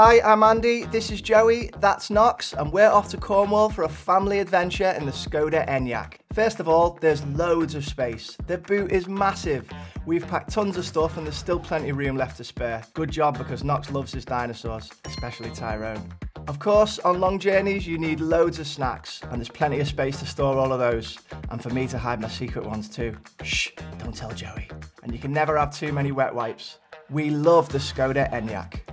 Hi, I'm Andy, this is Joey, that's Knox, and we're off to Cornwall for a family adventure in the Skoda Enyaq. First of all, there's loads of space. The boot is massive. We've packed tons of stuff and there's still plenty of room left to spare. Good job because Knox loves his dinosaurs, especially Tyrone. Of course, on long journeys you need loads of snacks and there's plenty of space to store all of those. And for me to hide my secret ones too. Shh, don't tell Joey. And you can never have too many wet wipes. We love the Skoda Enyaq.